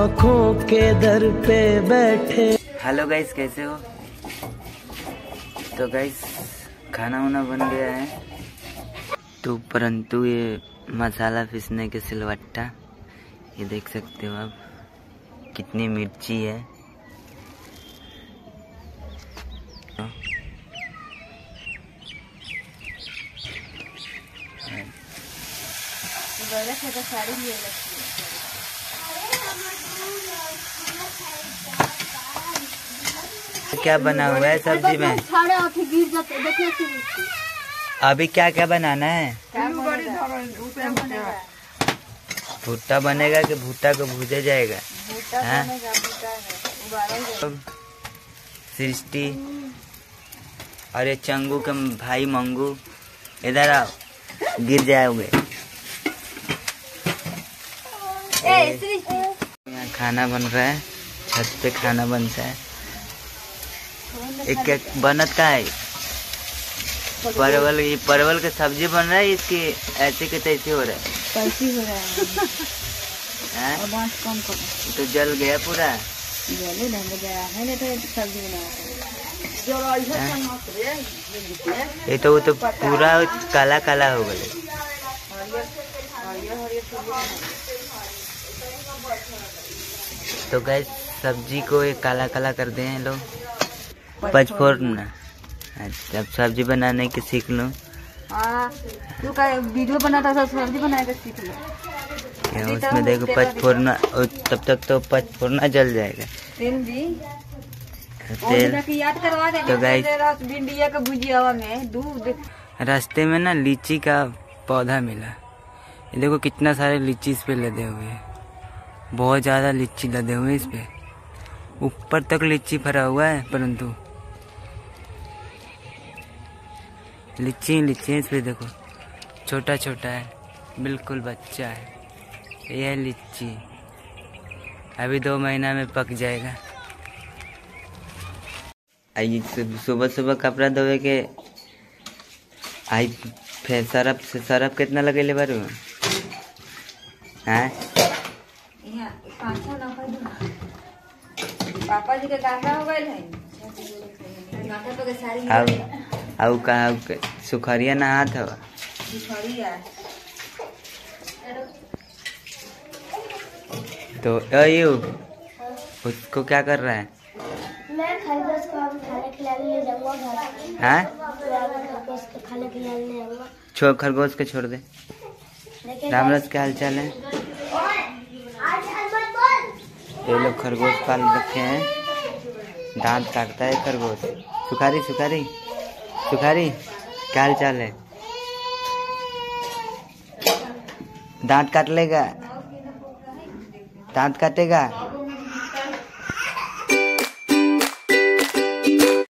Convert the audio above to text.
के दर पे बैठे। हेलो गाइस कैसे हो? तो गाइस खाना वाना बन गया है। तो परंतु ये मसाला पीसने के सिलवट्टा ये देख सकते हो आप कितनी मिर्ची है। क्या बना हुआ है सब्ज़ी में? अभी क्या क्या बनाना है? भुट्टा बनेगा कि भुट्टा को भूजा जाएगा? हाँ? सृष्टि और ये चंगू के भाई मंगू इधर आओ गिर जाओगे। यहाँ खाना बन रहा है छत पे खाना बनता है। एक क्या बनत का है। परवल ये परवल का सब्ज़ी बन रहा है इसकी ऐसे के तैसे हो रहा है। कैसी हो रहा है। हैं? और कम करो तो जल गया पूरा। जले ना गया। है नहीं तो सब्ज़ी बना ये तो वो तो पूरा काला काला हो गया। तो गैस सब्ज़ी को ये काला काला कर दे हैं लोग। पचफोरना। अच्छा अब सब्ज़ी बनाने की सीख लो। हाँ तू का वीडियो बनाता था सब्ज़ी बनाएगा सीख लो। उसमें देखो पचफोरना तब तक तो पचफोरना जल जाएगा। तेल भी? तेल? याद करवा दे तो guys- भिंडिया के भुजिया में दूध। रास्ते में ना लीची का पौधा मिला। ये देखो कितना सारे लीची इस पे लदे हुए हैं। बहुत ज़्यादा लीची लदे हुए हैं इस पे। ऊपर तक लीची भरा हुआ है परंतु लीची लीची इस पे देखो। छोटा छोटा है बिल्कुल बच्चा है। ये है लीची। अभी दो महीना में पक जाएगा। आई सुबह सुबह कपड़ा धोवे के आई फिर सरफ से सरफ कितना लगेले बारू? हैं? यहाँ। पापा जी के गांधा हो गए है। पे के सुखरिया नहात हवा? बिछड़िया तो अयू उसको क्या कर रहा है? मैं खरगोश को खाने खिलाने ले जाऊँगा घर हैं? खरगोश को खाने खिलाने ले जाऊँगा। छोड़ खरगोश को छोड़ दे। रामरस क्या हाल चाल है? ये लोग खरगोश पाल रखे हैं। दांत काटता है खरगोश। सुखारी सुखारी। सुखारी क्या हाल चाल है? दांत काट लेगा? दांत काटेगा?